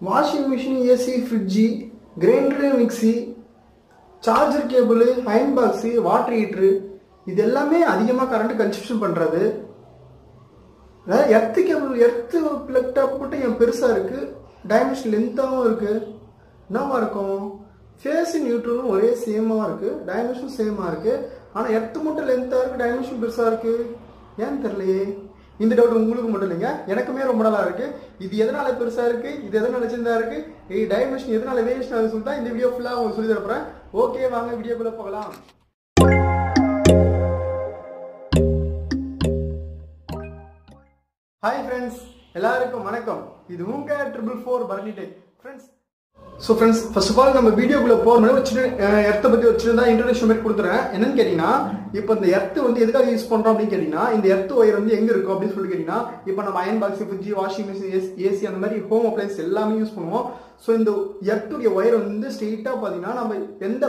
Washing machine AC fridge grinder mixie charger cable iron box water heater இது எல்லாமே அதிகமாக current consumption பண்ணுறது earth cable earth plug top மட்டும் என் பெருசாக இருக்குது டைமென்ஷன் லென்த்தாகவும் இருக்குது என்னவா இருக்கும்? ஃபேஸின் நியூட்ரலும் ஒரே சேமாக இருக்குது டைமென்ஷன் சேமாக இருக்குது ஆனால் எர்த்து மட்டும் லென்த்தாக இருக்குது டைமென்ஷன் பெருசாக இருக்குது ஏன்னு தெரியலையே. இந்த டவுட் உங்களுக்கு மட்டும் இல்லைங்க. எனக்குமே ரொம்ப நல்லா இருக்கு. இது எதனால பெருசா இருக்கு? இது எதனால சின்னதா இருக்கு? இது டைமென்ஷன் எதனால வேரியேஷன் ஆகுது சொல்லிட்டு இந்த வீடியோ ஃபுல்லாக உங்களுக்கு சொல்லி தரப்போறேன். ஓகே வாங்க வீடியோக்குள்ள போகலாம். ஹாய் ஃப்ரெண்ட்ஸ் எல்லாருக்கும் வணக்கம். இது உங்க triple four Bharani friends so friends first of all நம்ம வீடியோக்குள்ளே போகிற ஒரு சின்ன எர்த்தை பற்றி ஒரு சின்னதாக இன்ட்ரடக்ஷன் மாதிரி கொடுத்துறேன். என்னன்னு கேட்டிங்கன்னா இப்போ இந்த எர்த்து வந்து எதுக்காக யூஸ் பண்ணுறோம் அப்படின்னு கேட்டிங்கன்னா இந்த எர்த்து ஒயர் வந்து எங்கே இருக்கும் அப்படின்னு சொல்லி கேட்டிங்கன்னா இப்போ நம்ம iron box fridge washing machine AC அந்த மாதிரி ஹோம் அப்ளைன்ஸ் எல்லாமே யூஸ் பண்ணுவோம். ஸோ இந்த எர்த்துடைய ஒயர் வந்து ஸ்ட்ரெயிட்டாக பார்த்தீங்கன்னா நம்ம எந்த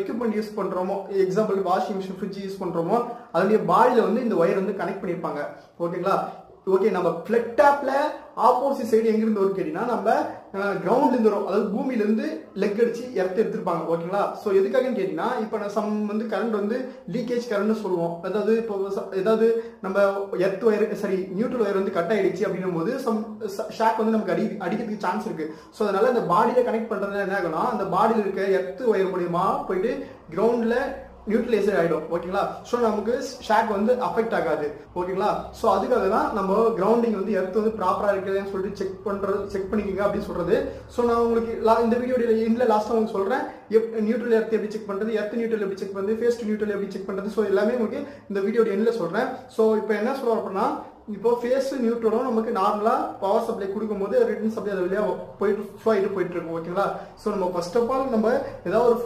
எக்யூப்மெண்ட் யூஸ் பண்ணுறோமோ example washing machine fridge use பண்ணுறோமோ அதனுடைய பாடியில் வந்து இந்த ஒயர் வந்து கனெக்ட் பண்ணியிருப்பாங்க. ஓகேங்களா ஓகே நம்ம ஃபிளட் டாப்ல ஆப்போசிட் சைடு எங்கிருந்து வரும் கேட்டீங்கன்னா நம்ம கிரவுண்ட்ல இருந்து வரும். அதாவது பூமியில இருந்து லெக் அடிச்சு இறத்து எடுத்திருப்பாங்க ஓகேங்களா ஸோ எதுக்காகன்னு கேட்டீங்கன்னா இப்போ சம் வந்து கரண்ட் வந்து லீக்கேஜ் கரண்ட் சொல்லுவோம். அதாவது இப்போ ஏதாவது நம்ம எர்த் ஒயர் சரி நியூட்ரல் ஒயர் வந்து கட் ஆயிடுச்சு அப்படின்னும் போது சம் ஷாக் வந்து நமக்கு அடி அடிக்கிறதுக்கு சான்ஸ் இருக்கு. ஸோ அதனால அந்த பாடியில கனெக்ட் பண்றதுல என்ன ஆகும்னா அந்த பாடியில் இருக்க எர்த் ஒயர் மூலியமா போயிட்டு கிரவுண்ட்ல நியூட்ரலைசர் ஆகிடும் ஓகேங்களா ஸோ நமக்கு ஷாக் வந்து அஃபெக்ட் ஆகாது ஓகேங்களா ஸோ அதுக்காக தான் நம்ம கிரவுண்டிங் வந்து எர்த் வந்து ப்ராப்பராக இருக்குதுன்னு சொல்லிட்டு செக் பண்ணுறது செக் பண்ணிக்கோங்க அப்படின்னு சொல்கிறது ஸோ நான் உங்களுக்கு இந்த வீடியோட எண்டில் லாஸ்ட்டாக உங்களுக்கு சொல்கிறேன் எப் நியூட்ரல் எர்த் எப்படி செக் பண்ணுறது எர்த் நியூட்ரல் எப்படி செக் பண்ணுறது ஃபேஸ் நியூட்ரல் எப்படி செக் பண்ணுறது ஸோ எல்லாமே உங்களுக்கு இந்த வீடியோட எண்டில் சொல்கிறேன் ஸோ இப்போ என்ன சொல்ல அப்படின்னா இப்போ ஃபேஸ் நியூட்ரலும் நமக்கு நார்மலாக பவர் சப்ளை கொடுக்கும்போது ரிட்டன் சப்ளை அது வழியாக போயிட்டு ஃப்ளோ ஆகிட்டு போயிட்டு இருக்கும் ஓகேங்களா ஸோ நம்ம ஃபர்ஸ்ட் ஆஃப் ஆல் நம்ம ஏதாவது ஒரு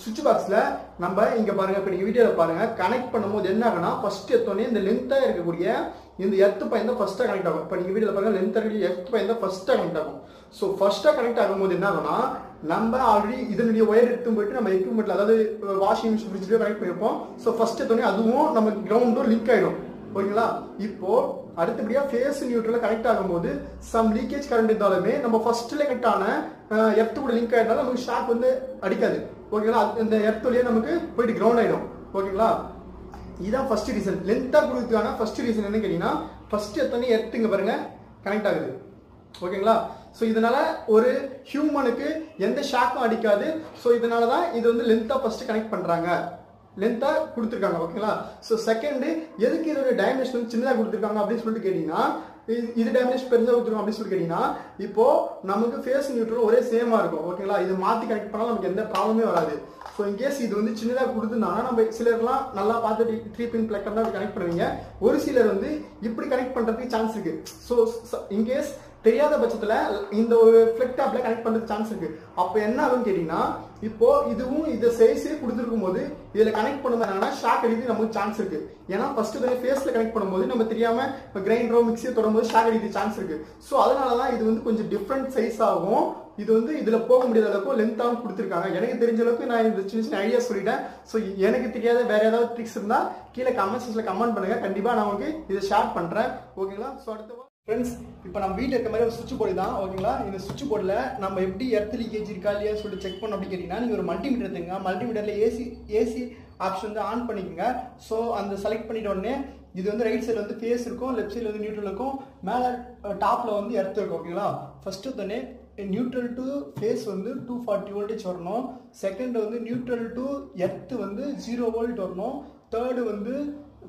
சுவிட்ச் பாக்ஸில் நம்ம இங்கே பாருங்கள் இப்போ நீங்கள் வீடியோவில் பாருங்கள் கனெக்ட் பண்ணும்போது என்ன ஆகுனா ஃபஸ்ட்டு எடுத்தோடனே இந்த லென்த்தாக இருக்கக்கூடிய இந்த எர்த்து பையன் தான் ஃபஸ்ட்டாக கனெக்ட் ஆகும். இப்போ நீங்கள் வீடியோவில் பாருங்கள் லென்த் இருக்கக்கூடிய எர்த்து பையன் தான் ஃபஸ்ட்டாக கனெக்ட் ஆகும். ஸோ ஃபஸ்ட்டாக கனெக்ட் ஆகும்போது என்ன ஆகும்னா நம்ம ஆல்ரெடி இதனுடைய ஒயர் எடுத்து போயிட்டு நம்ம எக்யூப்மெண்ட்ல அதாவது வாஷிங் மிஷின் ஃப்ரிட்ஜ்லேயே கனெக்ட் பண்ணியிருப்போம். ஸோ ஃபர்ஸ்ட் எடுத்தோடனே அதுவும் நம்ம கிரவுண்டும் லிங்க் ஆகிடும் ஓகேங்களா? இப்போ அடுத்தபடியா ஃபேஸ் நியூட்ரல் கனெக்ட் ஆகும்போது சம் லீக்கேஜ் கரண்ட் இருந்தாலுமே நம்ம ஃபர்ஸ்ட்ல கனெக்ட் ஆன எர்த்து கூட லிங்க் ஆயிட்டாலும் நமக்கு ஷாக் வந்து அடிக்காது. ஓகேங்களா? இந்த எர்த் வழியா நமக்கு போயிட்டு கிரவுண்ட் ஆயிடும். ஓகேங்களா? இதுதான் ஃபர்ஸ்ட் ரீசன் லென்த்தா கொடுத்துக்கான ஃபர்ஸ்ட் ரீசன் என்ன கேட்டீங்கன்னா ஃபர்ஸ்ட் எத்தனை எர்த் இங்க பாருங்க கனெக்ட் ஆகுது. ஓகேங்களா? ஸோ இதனால ஒரு ஹியூமனுக்கு எந்த ஷாக்கும் அடிக்காது. ஸோ இதனால தான் இது வந்து லென்த்தாக ஃபர்ஸ்ட் கனெக்ட் பண்ணுறாங்க லென்த்தாக கொடுத்துருக்காங்க ஓகேங்களா ஸோ செகண்டு எதுக்கு இதோட டைமென்ஷன் வந்து சின்னதாக கொடுத்துருக்காங்க அப்படின்னு சொல்லிட்டு கேட்டிங்கன்னா இது டைமென்ஷன் பெருசாக கொடுத்துருக்கோம் அப்படின்னு சொல்லி கேட்டிங்கன்னா இப்போ நமக்கு ஃபேஸ் நியூட்ரல் ஒரே சேமாக இருக்கும் ஓகேங்களா இது மாற்றி கனெக்ட் பண்ணாலும் நமக்கு எந்த ப்ராப்ளமே வராது. ஸோ இன்கேஸ் இது வந்து சின்னதாக கொடுத்துருந்தாங்கன்னா நம்ம சிலர்லாம் நல்லா பார்த்து த்ரீ பின் பிளக்கர் தான் கனெக்ட் பண்ணுவீங்க. ஒரு சிலர் வந்து இப்படி கனெக்ட் பண்ணுறதுக்கு சான்ஸ் இருக்குது ஸோ இன்கேஸ் தெரியாத பட்சத்தில் இந்த ஒரு ஃபிளிக் டாப்ல கனெக்ட் பண்ணுறது சான்ஸ் இருக்கு. அப்போ என்ன ஆகும்னு கேட்டீங்கன்னா இப்போ இதுவும் இதை சைஸே கொடுத்துருக்கும் போது இதில் கனெக்ட் பண்ணும்போது ஷாக் அடிக்கிறது நமக்கு சான்ஸ் இருக்கு. ஏன்னா ஃபர்ஸ்ட் இதை ஃபேஸில் கனெக்ட் பண்ணும்போது நம்ம தெரியாம கிரைண்டரோ மிக்சியோ தொடும்போது ஷாக் அடிக்கிறது சான்ஸ் இருக்கு. ஸோ அதனால தான் இது வந்து கொஞ்சம் டிஃப்ரெண்ட் சைஸ் ஆகும். இது வந்து இதில் போக முடியாத அளவுக்கு லென்த்தாகவும் கொடுத்துருக்காங்க. எனக்கு தெரிஞ்ச அளவுக்கு நான் இந்த சின்ன சின்ன ஐடியா சொல்லிட்டேன். ஸோ எனக்கு தெரியாத வேற ஏதாவது ட்ரிக்ஸ் இருந்தால் கீழே கமெண்ட் செக்ஷன்ல கமெண்ட் பண்ணுங்கள் கண்டிப்பாக நான் உங்களுக்கு இதை ஷேர் பண்ணுறேன் ஓகேங்களா ஸோ அடுத்த ஃப்ரெண்ட்ஸ் இப்போ நம்ம வீட்டில் இருக்க மாதிரி ஒரு சுவிட்ச் போர்டு தான் ஓகேங்களா இந்த சுவிட்ச் போர்டில் நம்ம எப்படி எர்த் லீக்கேஜ் இருக்கா இல்லையா சொல்லிட்டு செக் பண்ணோம் அப்படின்னு கேட்டிங்கன்னா நீங்கள் ஒரு மல்டிமீட்டர் எடுத்துங்க மல்டிமீட்டரில் ஏசி ஏசி ஆப்ஷன் வந்து ஆன் பண்ணிக்கோங்க. ஸோ அந்த செலக்ட் பண்ணிட்ட உடனே இது வந்து ரைட் சைடில் வந்து ஃபேஸ் இருக்கும் லெஃப்ட் சைடில் வந்து நியூட்ரல் இருக்கும். மேலே டாப்பில் வந்து எர்த் இருக்கும் ஓகேங்களா ஃபஸ்ட்டு தானே நியூட்ரல் டு ஃபேஸ் வந்து டூ ஃபார்ட்டி வோல்டேஜ் வரணும். செகண்ட் வந்து நியூட்ரல் டு எர்த்து வந்து ஜீரோ வோல்ட் வரணும். தேர்டு வந்து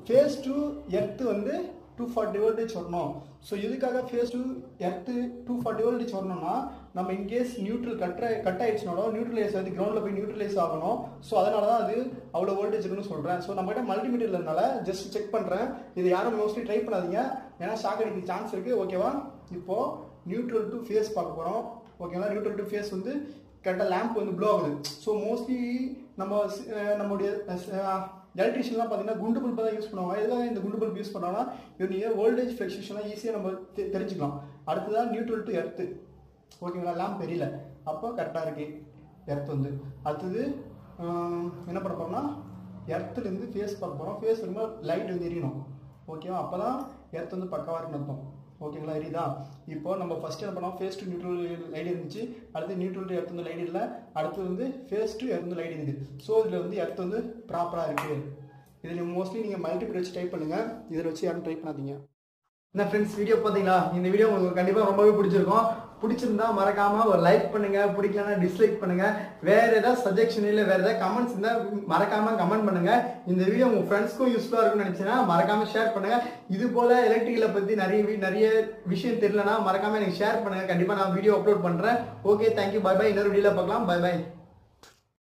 ஃபேஸ் டு எர்த்து வந்து டூ ஃபார்ட்டி வோல்டேஜ் வரணும் ஸோ இதுக்காக phase to earth two forty voltage வரணும்னா நம்ம in case neutral cut cut ஆயிடுச்சுனாலும் neutralise வந்து கிரௌண்டில் போய் நியூட்ரலைஸ் ஆகணும். ஸோ அதனால தான் அது அவ்வளோ வோல்டேஜ் இருக்குன்னு சொல்கிறேன் ஸோ நம்மகிட்ட மல்டிமீட்டர் இருந்தனால ஜஸ்ட் செக் பண்ணுறேன் இது யாரும் மோஸ்ட்லி ட்ரை பண்ணாதீங்க. ஏன்னா ஷாக் அடிக்க சான்ஸ் இருக்குது ஓகேவா இப்போது நியூட்ரல் டு ஃபேஸ் பார்க்க போகிறோம் ஓகேங்களா நியூட்ரல் டு ஃபேஸ் வந்து கரெக்டாக லேம்ப் வந்து ப்ளோ ஆகுது. ஸோ மோஸ்ட்லி நம்ம நம்முடைய எலக்ட்ரிஷியன்லாம் பார்த்தீங்கன்னா குண்டு பல்ப் தான் யூஸ் பண்ணுவாங்க. எதுக்காக இந்த குண்டு பல்ப் யூஸ் பண்ணோம்னா இவனுடைய வோல்டேஜ் ஃப்ளக்ஷேஷன்லாம் ஈஸியாக நம்ம தெரிஞ்சுக்கலாம். அடுத்ததான் நியூட்ரல் டு எர்த்து ஓகேங்களா லேம்ப் தெரியல. அப்போ கரெக்டாக இருக்கு. எர்த் வந்து. அடுத்தது என்ன பண்ண போகிறோம்னா எர்த்துலேருந்து ஃபேஸ் பார்க்க போகிறோம் ஃபேஸ் வரும்போது லைட் வந்து எரியணும். ஓகேவா அப்போ தான் எர்த் வந்து பக்கவாக இருக்குன்னு அர்த்தம். ஓகேங்களா? எரியுதா இப்போ நம்ம ஃபர்ஸ்ட் என்ன பண்ணோம்? ஃபேஸ் டு நியூட்ரல் லைட் இருந்துச்சு. அடுத்து நியூட்ரல் டு எர்த் வந்து லைட் இல்லை. அடுத்து வந்து ஃபேஸ் டு எர்த் லைட் இருக்குது. ஸோ இதில் வந்து எர்த் வந்து ப்ராப்பராக இருக்குது இதில் மோஸ்ட்லி நீங்கள் மல்டிபிள் வச்சு டைப் பண்ணுங்கள் இதில் வச்சு யாரும் ட்ரை பண்ணாதீங்க. என்ன ஃப்ரெண்ட்ஸ் வீடியோ பார்த்தீங்களா? இந்த வீடியோ உங்களுக்கு கண்டிப்பாக ரொம்பவே பிடிச்சிருக்கும். பிடிச்சிருந்தா மறக்காம ஒரு லைக் பண்ணுங்க பிடிக்கலன்னா டிஸ்லைக் பண்ணுங்க. வேற ஏதாவது சஜஷன் இல்லை வேற ஏதாவது கமெண்ட்ஸ் இருந்தால் மறக்காம கமெண்ட் பண்ணுங்க. இந்த வீடியோ உங்க ஃப்ரெண்ட்ஸ்க்கும் யூஸ்ஃபுல்லாக இருக்கும்னு நினைச்சீங்கன்னா மறக்காம ஷேர் பண்ணுங்க. இது போல எலக்ட்ரிக்கலை பத்தி நிறைய நிறைய விஷயம் தெரியலனா மறக்காம எனக்கு ஷேர் பண்ணுங்க. கண்டிப்பா நான் வீடியோ அப்லோட் பண்றேன். Okay thank you bye bye இன்னொரு வீடியோல பார்க்கலாம். By by